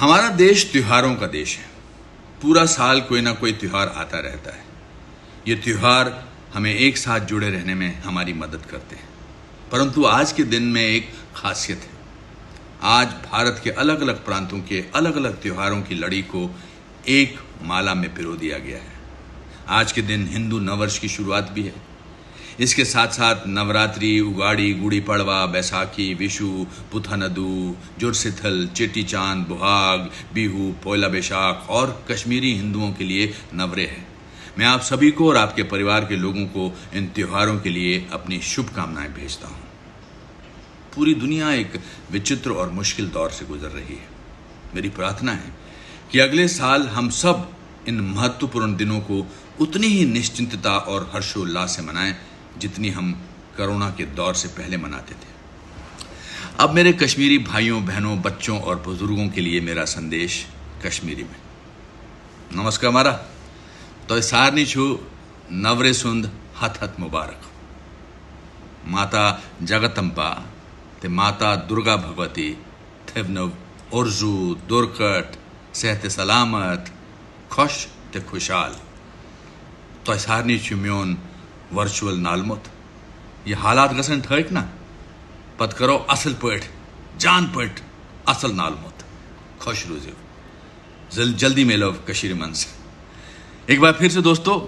हमारा देश त्योहारों का देश है। पूरा साल कोई ना कोई त्यौहार आता रहता है। ये त्यौहार हमें एक साथ जुड़े रहने में हमारी मदद करते हैं। परंतु आज के दिन में एक खासियत है। आज भारत के अलग अलग प्रांतों के अलग अलग त्योहारों की लड़ी को एक माला में पिरो दिया गया है। आज के दिन हिंदू नववर्ष की शुरुआत भी है। इसके साथ साथ नवरात्रि, उगाड़ी, गुड़ी पड़वा, बैसाखी, विशु, पुथानदू जुरसिथल चेटी चाँद बुहाग, बिहू, पोयला बैशाख और कश्मीरी हिंदुओं के लिए नवरे है। मैं आप सभी को और आपके परिवार के लोगों को इन त्योहारों के लिए अपनी शुभकामनाएँ भेजता हूँ। पूरी दुनिया एक विचित्र और मुश्किल दौर से गुजर रही है। मेरी प्रार्थना है कि अगले साल हम सब इन महत्वपूर्ण दिनों को उतनी ही निश्चिंतता और हर्षोल्लास से मनाएँ जितनी हम कोरोना के दौर से पहले मनाते थे। अब मेरे कश्मीरी भाइयों, बहनों, बच्चों और बुज़ुर्गों के लिए मेरा संदेश कश्मीरी में। नमस्कार मारा। तो सारनी छु, नवरे सुंद, हथ हथ मुबारक। माता जगतंपा, ते माता दुर्गा भगवती, थिवनव उर्जू दुर्कट, सेहत सलामत, खुश ते खुशहाल। तो सारनी छु, म्योन वर्चुअल नालमोत। ये हालात गसन ठक ना? पत करो असल पट जान पट असल नालमोत। खुश रोज़े जल, जल्दी मिलो कशीर मन एक बार फिर से दोस्तों